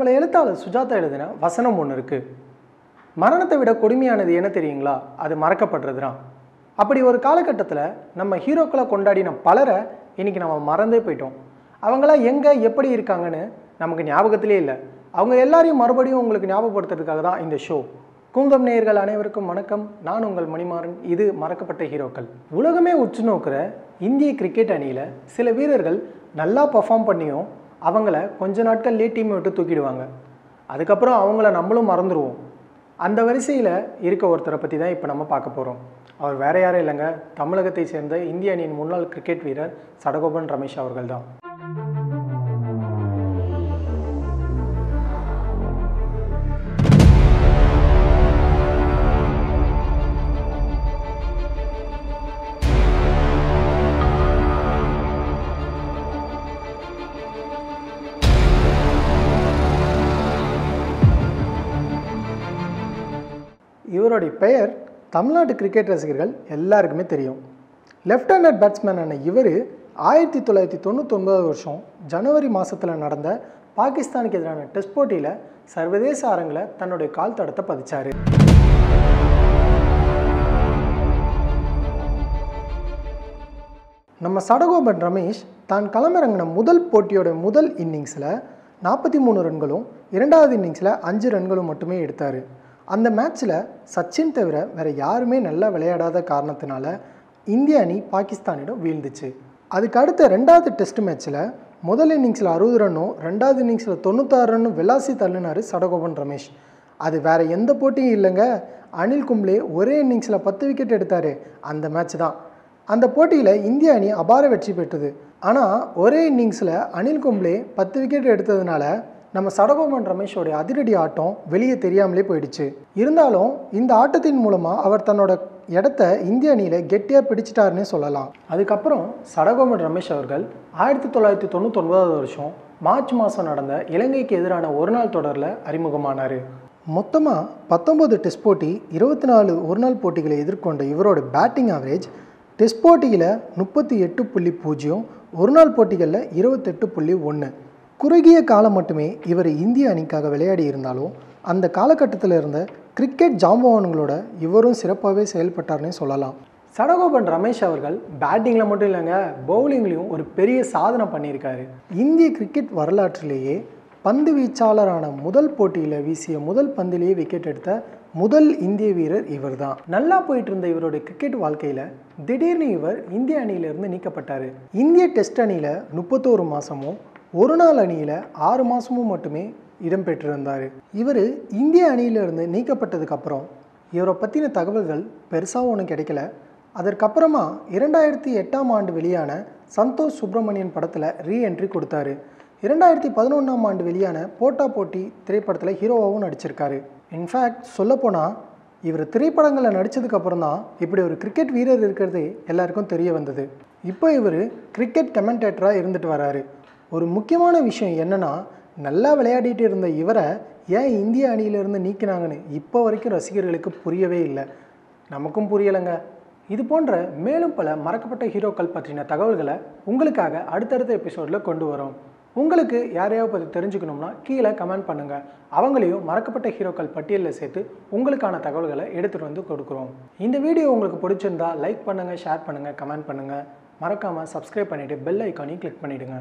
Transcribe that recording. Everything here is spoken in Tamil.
பிரபல எழுத்தாளர் சுஜாதா எழுதின வசனம் ஒன்று இருக்குது மரணத்தை விட கொடுமையானது என்ன தெரியுங்களா? அது மறக்கப்படுறது தான் அப்படி ஒரு காலகட்டத்தில் நம்ம ஹீரோக்களை கொண்டாடின பலரை இன்னைக்கு நம்ம மறந்தே போயிட்டோம். அவங்களாம் எங்கே எப்படி இருக்காங்கன்னு நமக்கு ஞாபகத்திலே இல்லை. அவங்க எல்லாரையும் மறுபடியும் உங்களுக்கு ஞாபகப்படுத்துறதுக்காக தான் இந்த ஷோ குந்தம் நேயர்கள் அனைவருக்கும் வணக்கம். நான் உங்கள் மணிமாறன். இது மறக்கப்பட்ட ஹீரோக்கள். உலகமே உற்று நோக்கிற இந்திய கிரிக்கெட் அணியில் சில வீரர்கள் நல்லா பர்ஃபார்ம் பண்ணியும் அவங்கள கொஞ்ச நாட்கள் லே டீமை விட்டு தூக்கிடுவாங்க. அதுக்கப்புறம் அவங்கள நம்மளும் மறந்துடுவோம் அந்த வரிசையில் இருக்க ஒருத்தரை பற்றி தான் இப்போ நம்ம பார்க்க போகிறோம் அவர் வேற யாரும் இல்லைங்க. தமிழகத்தை சேர்ந்த இந்திய அணியின் முன்னாள் கிரிக்கெட் வீரர் சடகோபன் ரமேஷ் அவர்கள் தான். இவருடைய பெயர் தமிழ்நாட்டு கிரிக்கெட் ரசிகர்கள் எல்லாருக்குமே தெரியும். லெஃப்ட் ஹேண்டட் பேட்ஸ்மேனான இவர் ஆயிரத்தி தொள்ளாயிரத்தி தொண்ணூத்தொன்பது வருஷம் ஜனவரி மாதத்தில் நடந்த பாகிஸ்தானுக்கு எதிரான டெஸ்ட் போட்டியில் சர்வதேச அரங்கில் தன்னுடைய கால் தடத்தை பதிச்சார். நம்ம சடகோபன் ரமேஷ் தான் களமிறங்கின முதல் போட்டியோட முதல் இன்னிங்ஸில் நாற்பத்தி மூணு ரன்களும் இரண்டாவது இன்னிங்ஸில் அஞ்சு ரன்களும் மட்டுமே எடுத்தார். அந்த மேட்ச்சில் சச்சின் தவிர வேறு யாருமே நல்லா விளையாடாத காரணத்தினால இந்திய அணி பாகிஸ்தானிடம் வீழ்ந்துச்சு. அதுக்கு அடுத்த ரெண்டாவது டெஸ்ட் மேட்ச்சில் முதல் இன்னிங்ஸில் அறுபது ரன்னும் ரெண்டாவது இன்னிங்ஸில் தொண்ணூத்தாறு ரன்னும் விளாசி தள்ளினார் சடகோபன் ரமேஷ். அது வேறு எந்த போட்டியும் இல்லைங்க. அனில் கும்ப்ளே ஒரே இன்னிங்ஸில் பத்து விக்கெட் எடுத்தார். அந்த மேட்ச் தான். அந்த போட்டியில் இந்திய அணி அபார வெற்றி பெற்றது. ஆனால் ஒரே இன்னிங்ஸில் அனில் கும்ப்ளே பத்து விக்கெட் எடுத்ததுனால நம்ம சடகோபன் ரமேஷோடைய அதிரடி ஆட்டம் வெளியே தெரியாமலே போயிடுச்சு. இருந்தாலும் இந்த ஆட்டத்தின் மூலமாக அவர் தன்னோட இடத்த இந்திய அணியில் கெட்டியாக பிடிச்சிட்டாருன்னே சொல்லலாம். அதுக்கப்புறம் சடகோபன் ரமேஷ் அவர்கள் ஆயிரத்தி தொள்ளாயிரத்தி தொண்ணூத்தொன்பதாவது வருஷம் மார்ச் மாதம் நடந்த இலங்கைக்கு எதிரான ஒரு நாள் தொடரில் அறிமுகமானார். மொத்தமாக பத்தொம்போது டெஸ்ட் போட்டி இருபத்தி நாலு ஒரு நாள் போட்டிகளை எதிர்கொண்ட இவரோட பேட்டிங் ஆவரேஜ் டெஸ்ட் போட்டியில் முப்பத்தி எட்டு புள்ளி பூஜ்ஜியம் ஒரு நாள் போட்டிகளில் இருபத்தெட்டு புள்ளி ஒன்று குறுகிய காலம் மட்டுமே இவர் இந்திய அணிக்காக விளையாடி இருந்தாலும் அந்த காலகட்டத்தில் இருந்த கிரிக்கெட் ஜாம்பவான்களோட இவரும் சிறப்பாகவே செயல்பட்டார்னே சொல்லலாம். சடகோபன் ரமேஷ் அவர்கள் பேட்டிங்கில் மட்டும் இல்லைங்க பவுலிங்லேயும் ஒரு பெரிய சாதனை பண்ணியிருக்காரு. இந்திய கிரிக்கெட் வரலாற்றிலேயே பந்து வீச்சாளரான முதல் போட்டியில் வீசிய முதல் பந்திலேயே விக்கெட் எடுத்த முதல் இந்திய வீரர் இவர் தான் நல்லா போயிட்டு இருந்த இவருடைய கிரிக்கெட் வாழ்க்கையில் திடீர்னு இவர் இந்திய அணியிலிருந்து நீக்கப்பட்டார். இந்திய டெஸ்ட் அணியில் முப்பத்தோரு மாதமும் ஒரு நாள் அணியில் ஆறு மாதமும் மட்டுமே இடம்பெற்றிருந்தார் இவர் இந்திய அணியிலிருந்து நீக்கப்பட்டதுக்கப்புறம் இவரை பற்றின தகவல்கள் பெருசாக ஒன்றும் கிடைக்கல. அதற்கப்புறமா இரண்டாயிரத்தி எட்டாம் ஆண்டு வெளியான சந்தோஷ் சுப்பிரமணியன் படத்தில் ரீஎன்ட்ரி கொடுத்தாரு. இரண்டாயிரத்தி பதினொன்றாம் ஆண்டு வெளியான போட்டா போட்டி திரைப்படத்தில் ஹீரோவாகவும் நடிச்சிருக்காரு. இன்ஃபேக்ட் சொல்லப்போனால் இவர் திரைப்படங்களில் நடித்ததுக்கப்புறம் தான் இப்படி ஒரு கிரிக்கெட் வீரர் இருக்கிறது எல்லாருக்கும் தெரிய வந்தது. இப்போ இவர் கிரிக்கெட் கமெண்டேட்டராக இருந்துட்டு வராரு. ஒரு முக்கியமான விஷயம் என்னென்னா நல்லா விளையாடிட்டு இருந்த இவரை ஏன் இந்திய அணியிலிருந்து நீக்கினாங்கன்னு இப்போ வரைக்கும் ரசிகர்களுக்கு புரியவே இல்லை. நமக்கும் புரியலைங்க. இது போன்ற மேலும் பல மறக்கப்பட்ட ஹீரோக்கள் பற்றின தகவல்களை உங்களுக்காக அடுத்தடுத்த எபிசோடில் கொண்டு வரோம். உங்களுக்கு யாரையாவது பற்றி தெரிஞ்சுக்கணும்னா கீழே கமெண்ட் பண்ணுங்கள் அவங்களையும் மறக்கப்பட்ட ஹீரோக்கள் பட்டியலில் சேர்த்து உங்களுக்கான தகவல்களை எடுத்துகிட்டு வந்து கொடுக்குறோம். இந்த வீடியோ உங்களுக்கு பிடிச்சிருந்தா லைக் பண்ணுங்கள் ஷேர் பண்ணுங்கள் கமெண்ட் பண்ணுங்கள் மறக்காமல் சப்ஸ்கிரைப் பண்ணிவிட்டு பெல் ஐக்கானையும் கிளிக் பண்ணிவிடுங்க